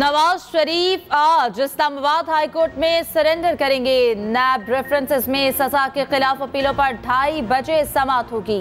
नवाज़ शरीफ आज इस्लामाबाद हाईकोर्ट में सरेंडर करेंगे। नैब रेफरेंसेस में सजा के खिलाफ अपीलों पर ढाई बजे समाप्त होगी।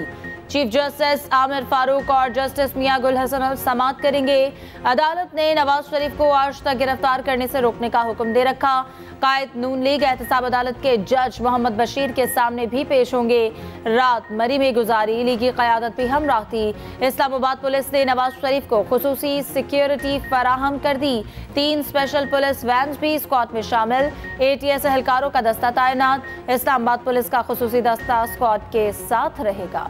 चीफ जस्टिस आमिर फारूक और जस्टिस मियाँ गुल हसन समात करेंगे। अदालत ने नवाज़ शरीफ को आज तक गिरफ़्तार करने से रोकने का हुक्म दे रखा। कायद नून लीग एहतसाब अदालत के जज मोहम्मद बशीर के सामने भी पेश होंगे। रात मरी में गुजारी लीगी क्यादत भी हमराह थी इस्लामाबाद पुलिस ने नवाज़ शरीफ को खसूसी सिक्योरिटी फराहम कर दी। तीन स्पेशल पुलिस वैन भी स्क्वाड में शामिल। ए टी एस एहलकारों का दस्ता तैनात। इस्लामाबाद पुलिस का खसूसी दस्ता स्क्वाड के साथ रहेगा।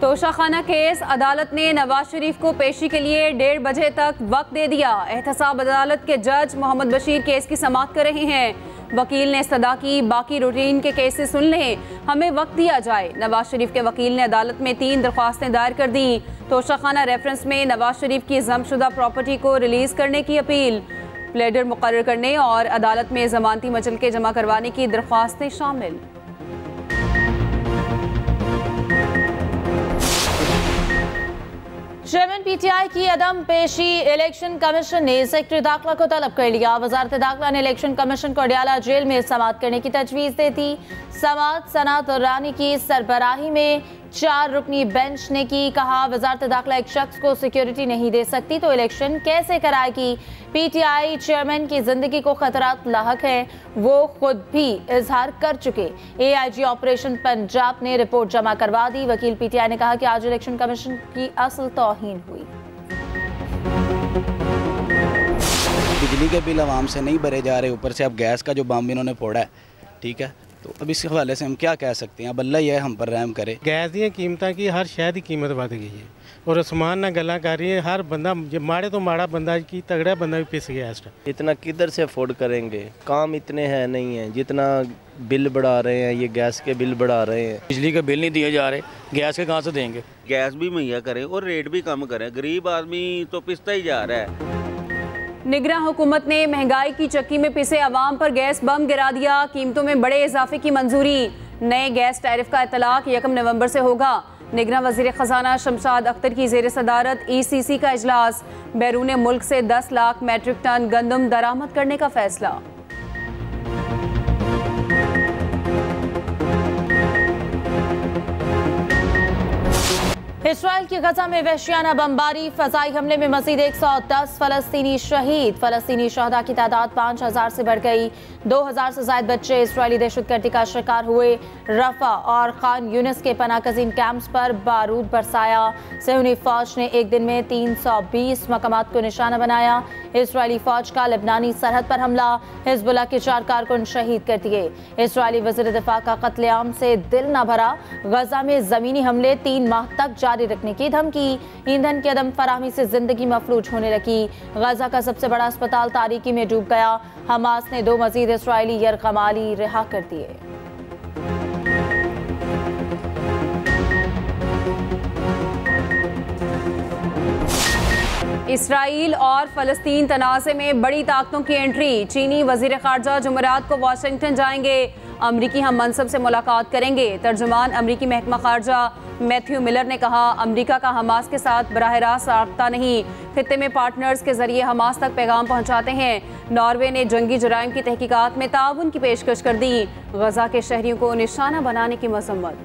तोशाखाना केस, अदालत ने नवाज़ शरीफ को पेशी के लिए डेढ़ बजे तक वक्त दे दिया। एहतसाब अदालत के जज मोहम्मद बशीर केस की समाप्त कर रहे हैं। वकील ने सदा की बाकी रूटीन के केसेस सुन लें। हमें वक्त दिया जाए। नवाज़ शरीफ के वकील ने अदालत में तीन दरख्वास्तें दायर कर दी। तोशाखाना रेफरेंस में नवाज़ शरीफ की जमशुदा प्रॉपर्टी को रिलीज़ करने की अपील। प्लेडर मुकर करने और अदालत में जमानती मचल के जमा करवाने की दरख्वास्तें शामिल। चेयरमैन पीटीआई की अदम पेशी इलेक्शन कमीशन ने सेक्रेटरी दाखिला को तलब कर लिया। वजारत दाखिला ने इलेक्शन कमीशन को अडियाला जेल में समात करने की तजवीज़ दे दी। समात सनात रानी की सरबराही में चार रुकनी बेंच ने की। कहा, वजारत दाखिला एक शख्स को सिक्योरिटी नहीं दे सकती तो इलेक्शन कैसे कराएगी? पीटीआई चेयरमैन की ज़िंदगी को खतरात लाक है। वो खुद भी इजहार कर चुके। एआईजी ऑपरेशन पंजाब ने रिपोर्ट जमा करवा दी। वकील पीटीआई ने कहा कि आज इलेक्शन कमीशन की असल तोहिन हुई। बिजली के बिल आवाम से नहीं भरे जा रहे। ऊपर से अब गैस का जो बम इन्होंने फोड़ा है, ठीक है? तो अब इस हवाले से हम क्या कह सकते हैं? अब अल्लाह यह हम पर रहम करे। गैस दी कीमत की हर शहर की कीमत बढ़ गई है। और आसमान ना गला कर रही है हर बंदा माड़े तो माड़ा बंदा की तगड़ा बंदा भी पिस गया इस टाइम इतना किधर से अफोर्ड करेंगे? काम इतने हैं नहीं है जितना बिल बढ़ा रहे हैं ये गैस के बिल बढ़ा रहे हैं। बिजली के बिल नहीं दिए जा रहे गैस के कहाँ से देंगे? गैस भी मुहैया करें और रेट भी कम करें। गरीब आदमी तो पिसता ही जा रहा है। निगरा हुकूमत ने महँगाई की चक्की में पिसे आवाम पर गैस बम गिरा दिया। कीमतों में बड़े इजाफे की मंजूरी। नए गैस टैरिफ का इतलाक यकम नवंबर से होगा। निगरा वज़ीर खजाना शमशाद अख्तर की जेर सदारत ई सी सी का अजलास बैरून मुल्क से दस लाख मैट्रिक टन गंदम दरामद करने का फैसला। इसराइल की गजा में वहशियाना बमबारी, फजाई हमले में मजीद 110 फलस्तीनी शहीद। फलस्तीनी शहदा की तादाद 5000 से बढ़ गई। 2000 से ज़्यादा बच्चे इसराइली दहशतगर्दी का शिकार हुए। रफा और खान यूनिस के पनाकजीन कैंप्स पर बारूद बरसाया। सहूनी फौज ने एक दिन में 320 मकामात को निशाना बनाया। इसराइली फौज का लेबनानी सरहद पर हमला। हिजबुल्ला के चार कारकुन शहीद कर दिए। इसराइली वज़ीर दिफा का कत्लेआम से दिल न भरा। गजा में जमीनी हमले तीन माह तक जारी रखने की धमकी। ईंधन की अदम फराहमी से ज़िंदगी मफलूज होने लगी। गजा का सबसे बड़ा अस्पताल तारीकी में डूब गया। हमास ने दो मजीद इसराइली यरकमाली रिहा कर दिए। इसराइल और फलस्तीन तनाज़े में बड़ी ताकतों की एंट्री। चीनी वज़ीर खारजा जुमरात को वाशिंगटन जाएँगे। अमरीकी हम मनसब से मुलाकात करेंगे। तर्जुमान अमरीकी महकमा खारजा मैथ्यू मिलर ने कहा, अमरीका का हमास के साथ बरह रास्त रबता नहीं। खत्े में पार्टनर्स के ज़रिए हमास तक पैगाम पहुंचाते हैं। नॉर्वे ने जंगी जराइम की तहकीकत में ताउन की पेशकश कर दी। गजा के शहरियों को निशाना बनाने की मजम्मत।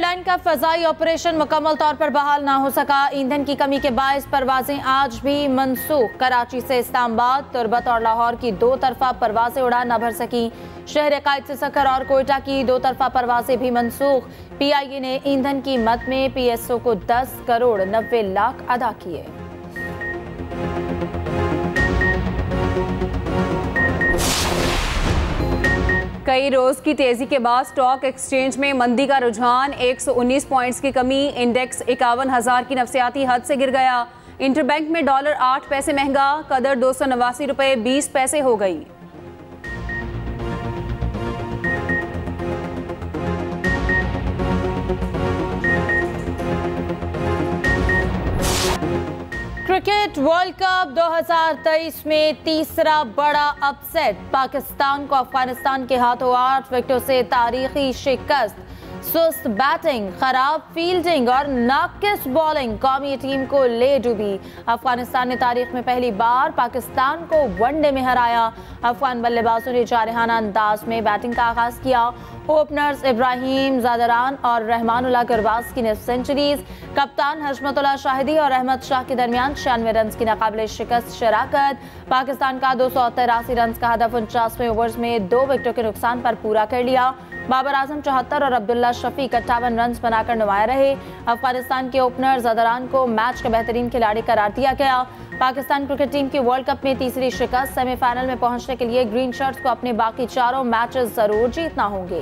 एयरलाइन का फजाई ऑपरेशन मुकम्मल तौर पर बहाल ना हो सका। ईंधन की कमी के बायस परवाजें आज भी मनसूख। कराची से इस्लामाबाद तुरबत और लाहौर की दो तरफा परवाजें उड़ान न भर सकी। शहर कायद से सखर और कोयटा की दो तरफा परवाजें भी मनसूख। पीआईए ने ईंधन की मत में पीएसओ को 10 करोड़ नब्बे लाख अदा किए। कई रोज की तेज़ी के बाद स्टॉक एक्सचेंज में मंदी का रुझान। 119 पॉइंट्स की कमी इंडेक्स इक्यावन हज़ार की नफसियाती हद से गिर गया। इंटरबैंक में डॉलर आठ पैसे महँगा, कदर दो सौ नवासी रुपये बीस पैसे हो गई। क्रिकेट वर्ल्ड कप 2023 में तीसरा बड़ा अपसेट। पाकिस्तान को अफ़गानिस्तान के हाथों आठ विकेटों से तारीखी शिकस्त। सुस्त बैटिंग, खराब फील्डिंग और नाकिस बॉलिंग कौमी टीम को ले डूबी। अफ़गानिस्तान ने तारीख में पहली बार पाकिस्तान को वनडे में हराया। अफगान बल्लेबाजों ने जारहाना अंदाज में बैटिंग का आगाज़ किया। ओपनर्स इब्राहिम जादरान और रहमानुल्लाह गुरबाज की ने सेंचुरीज, कप्तान हजमतुल्ला शाहिदी और अहमद शाह के दरमियान छियानवे रन की नाकाबिल शिकस्त शराकत। पाकिस्तान का दो सौ तिरासी रन का हदफ उनचासवें ओवर्स में दो विकेटों के नुकसान पर पूरा कर लिया। बाबर आज़म चौहत्तर और अब्दुल्ला शफीक अट्ठावन रन बनाकर नुमाया रहे। अफ़गानिस्तान के ओपनर जदरान को मैच का बेहतरीन खिलाड़ी करार दिया गया। पाकिस्तान क्रिकेट टीम की वर्ल्ड कप में तीसरी शिकस्त, सेमीफाइनल में पहुँचने के लिए ग्रीन शर्ट्स को अपने बाकी चारों मैचेस ज़रूर जीतना होंगे।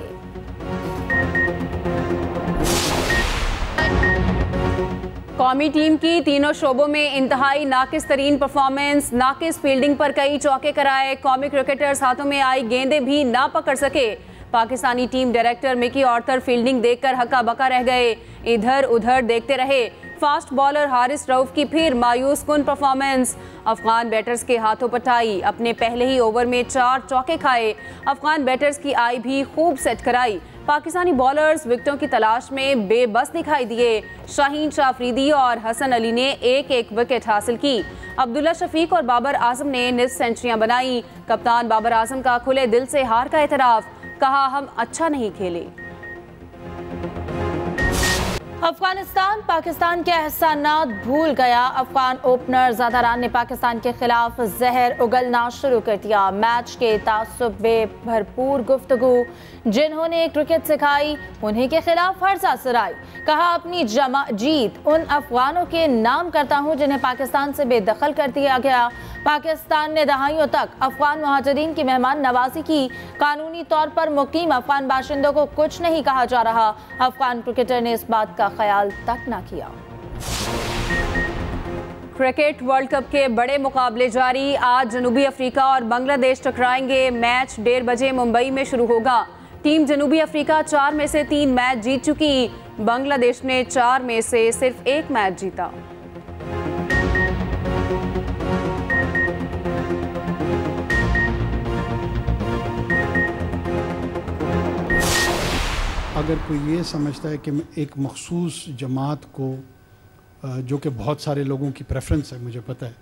कौमी टीम की तीनों शोबों में इंतहाई नाकिस तरीन परफॉर्मेंस नाकिस फील्डिंग पर कई चौके कराए। कौमी क्रिकेटर्स हाथों में आई गेंदें भी ना पकड़ सके। Pakistani team director Mickey Arthur fielding देखकर हक्का बका रह गए। इधर उधर देखते रहे। फास्ट बॉलर हारिस रऊफ की फिर मायूस कुन परफॉर्मेंस अफगान बैटर्स के हाथों पटाई अपने पहले ही ओवर में चार चौके खाए। अफगान बैटर्स की आई भी खूब सेट कराई। पाकिस्तानी बॉलर्स विकेटों की तलाश में बेबस दिखाई दिए। शाहीन शाह अफरीदी और हसन अली ने एक एक विकेट हासिल की। अब्दुल्ला शफीक और बाबर आज़म ने निस सेंचुरियाँ बनाई। कप्तान बाबर आज़म का खुले दिल से हार का एतराफ़ कहा, हम अच्छा नहीं खेले। अफ़गानिस्तान पाकिस्तान के एहसानात भूल गया। अफगान ओपनर जादारान ने पाकिस्तान के खिलाफ जहर उगलना शुरू कर दिया। मैच के तासुब में भरपूर गुफ्तगु। जिन्होंने क्रिकेट सिखाई, उन्हीं के खिलाफ फर्जा सराई। कहा अपनी जमा जीत, उन अफगानों के नाम करता हूँ जिन्हें पाकिस्तान से बेदखल कर दिया गया। पाकिस्तान ने दहाइयों तक अफगान महाजरीन की मेहमान नवाजी की। कानूनी तौर पर मुकीम अफगान बाशिंदों को कुछ नहीं कहा जा रहा। अफगान क्रिकेटर ने इस बात का ख्याल तक ना किया। क्रिकेट वर्ल्ड कप के बड़े मुकाबले जारी। आज जनूबी अफ्रीका और बांग्लादेश टकराएँगे। मैच डेढ़ बजे मुंबई में शुरू होगा। टीम जनूबी अफ्रीका चार में से तीन मैच जीत चुकी। बांग्लादेश ने चार में से सिर्फ़ एक मैच जीता। अगर कोई ये समझता है कि एक मखसूस जमात को जो कि बहुत सारे लोगों की प्रेफरेंस है, मुझे पता है,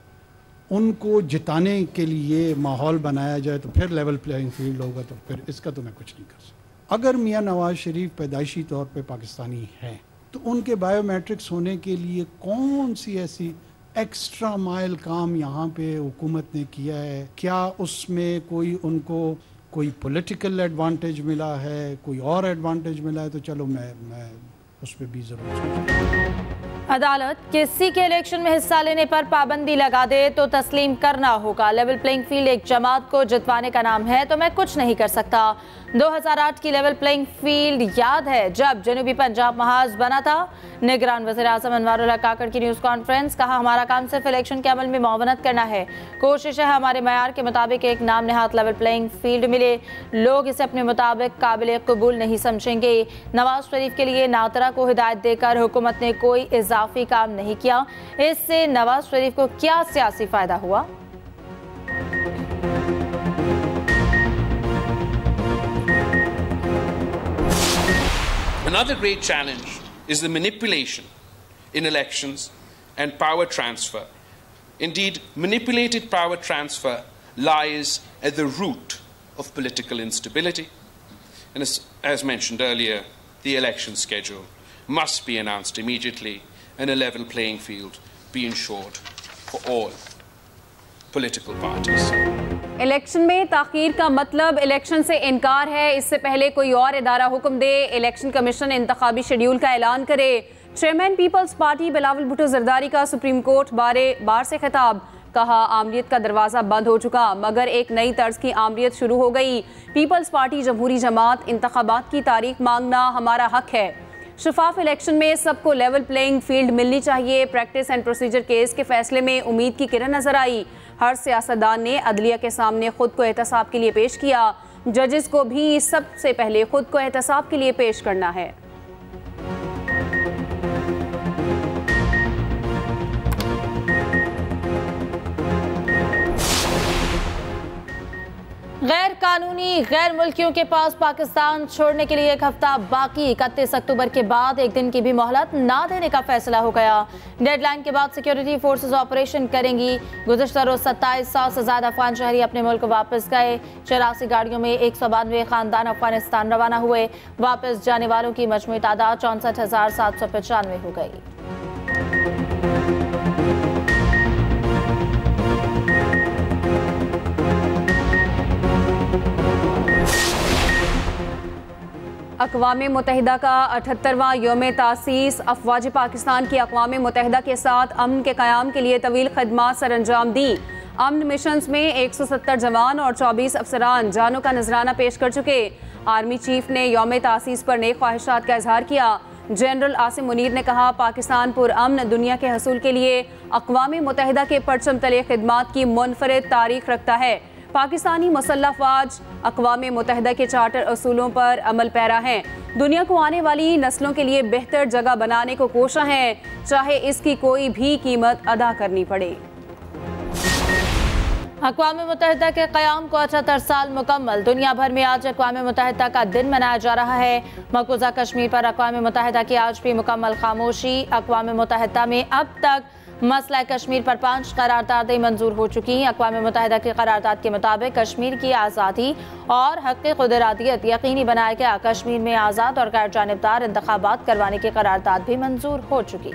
उनको जिताने के लिए माहौल बनाया जाए तो फिर लेवल प्लेइंग फ़ील्ड होगा तो फिर इसका तो मैं कुछ नहीं कर सकता। अगर मियाँ नवाज़ शरीफ पैदाइशी तौर पे पाकिस्तानी हैं तो उनके बायोमेट्रिक्स होने के लिए कौन सी ऐसी एक्स्ट्रा माइल काम यहाँ पे हुकूमत ने किया है? क्या उसमें कोई उनको कोई पॉलिटिकल एडवांटेज मिला है, कोई और एडवांटेज मिला है तो चलो मैं मैं उस पर भी ज़रूर अदालत किसी के इलेक्शन में हिस्सा लेने पर पाबंदी लगा दे तो तस्लीम करना होगा। लेवल प्लेइंग फ़ील्ड एक जमात को जितवाने का नाम है तो मैं कुछ नहीं कर सकता। 2008 की लेवल प्लेइंग फ़ील्ड याद है, जब जनूबी पंजाब महाज बना था। निगरान वज़ीर अजम अनवर काकड़ की न्यूज़ कॉन्फ्रेंस, कहा, हमारा काम सिर्फ़ इलेक्शन के अमल में मावनत करना है। कोशिश है हमारे मैार के मुताबिक एक नाम नहात लेवल प्लेइंग फ़ील्ड मिले। लोग इसे अपने मुताबिक काबिल कबूल नहीं समझेंगे। नवाज़ शरीफ के लिए नातरा को हिदायत देकर हुकूमत ने कोई इजाफी काम नहीं किया इससे नवाज़ शरीफ को क्या सियासी फ़ायदा हुआ Another great challenge is the manipulation in elections and power transfer. Indeed, manipulated power transfer lies at the root of political instability. And as, as, mentioned earlier, the election schedule must be announced immediately and a level playing field be ensured for all political parties. Election में ताखीर का मतलब election से इनकार है। इससे पहले कोई और इदारा हुक्म दे इलेक्शन कमीशन इंतबी शेड्यूल का ऐलान करे। Chairman Peoples Party Bilawal Bhutto Zardari का सुप्रीम कोर्ट बारे बार से खिताब। कहा आमरीत का दरवाज़ा बंद हो चुका, मगर एक नई तर्ज की आमरीत शुरू हो गई। पीपल्स पार्टी जमहूरी जमात इंतबात की तारीख मांगना हमारा हक है। शफाफ इलेक्शन में सबको लेवल प्लेइंग फ़ील्ड मिलनी चाहिए। प्रैक्टिस एंड प्रोसीजर केस के फैसले में उम्मीद की किरण नज़र आई। हर सियासतदान ने अदलिया के सामने खुद को एहतसाब के लिए पेश किया। जजेस को भी सबसे पहले खुद को एहतसाब के लिए पेश करना है। गैर कानूनी गैर मुल्कियों के पास पाकिस्तान छोड़ने के लिए एक हफ़्ता बाकी। इकतीस अक्टूबर के बाद एक दिन की भी मोहलत ना देने का फैसला हो गया। डेडलाइन के बाद सिक्योरिटी फोर्सेस ऑपरेशन करेंगी। गुजशत रोज सत्ताईस सौ से ज़्यादा अफगान शहरी अपने मुल्क वापस गए। चौरासी गाड़ियों में एक सौ बानवे खानदान अफ़गानिस्तान रवाना हुए। वापस जाने वालों की मजमू तादाद चौंसठ हज़ार सात सौ पचानवे हो गई। अकवा मुतहदा का अठहत्तरवां योम तसीस। अफवाज पाकिस्तान की अकवा मुतहदा के साथ अमन के क़्याम के लिए तवील खदमात सर अंजाम दी। अमन मिशन में 170 जवान और 24 अफसरान जानों का नजराना पेश कर चुके। आर्मी चीफ ने योम तासीस पर नए ख्वाहिशात का इजहार किया। जनरल आसिम मुनीर ने कहा, पाकिस्तान पुरअमन दुनिया के हसूल के लिए अकवा मुतहदा के परचम तले खदमात की मुनफरद तारीख रखता है। पाकिस्तानी मुसल्ह फौज अकवा मुतहदा के चार्टर असूलों पर अमल पैरा हैं। दुनिया को आने वाली नस्लों के लिए बेहतर जगह बनाने को कोशा है। चाहे इसकी कोई भी कीमत अदा करनी पड़े। अकवा मुतहदा के क़याम को अठहत्तर साल मुकम्मल। दुनिया भर में आज अकवा मुतहदा का दिन मनाया जा रहा है। मकबूजा कश्मीर पर अकवा मुतहदा की आज भी मुकम्मल खामोशी अकवा मुतहदा में अब तक मसला कश्मीर पर पाँच करारदादें मंजूर हो चुकी हैं। अकवा मुतहदा की करारदाद के मुताबिक कश्मीर की आज़ादी और हक खुदरादियत यकीनी बनाया गया। कश्मीर में आज़ाद और गैर जानबदार इंतबात करवाने की करारदाद भी मंजूर हो चुकी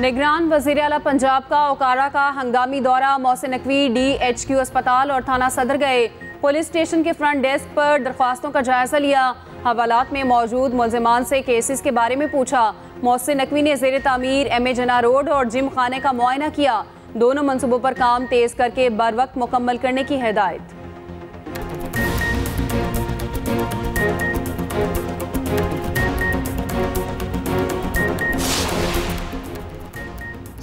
निगरान वज़ीर अला पंजाब का ओकारा का हंगामी दौरा Mohsin Naqvi, D H Q अस्पताल और थाना सदर गए। पुलिस स्टेशन के फ्रंट डेस्क पर दरख्वास्तों का जायजा लिया। हवालात में मौजूद मुलजमान से केसेस के बारे में पूछा। मौसम नकवी ने जेर तमीर, एम ए जना रोड और जिम खाने का मुआयना किया। दोनों मनसूबों पर काम तेज करके बर वक्त मुकम्मल करने की हिदायत।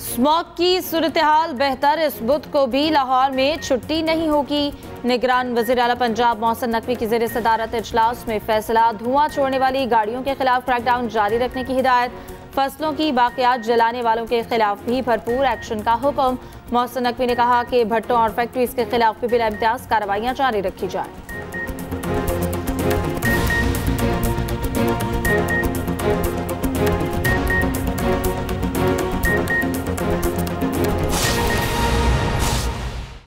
स्मॉग की सूरत हाल बेहतर इस बुध को भी लाहौर में छुट्टी नहीं होगी। निगरान वज़ीर अला पंजाब मोहसन नकवी की जेर सदारत इजलास में फैसला, धुआँ छोड़ने वाली गाड़ियों के खिलाफ क्रैकडाउन जारी रखने की हिदायत, फ़सलों की बाकियात जलाने वालों के खिलाफ भी भरपूर एक्शन का हुक्म। मोहसन नकवी ने कहा कि भट्टों और फैक्ट्रीज के खिलाफ भी बिला इम्तियाज़ कार्रवाइयाँ जारी रखी जाएँ।